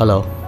Hello.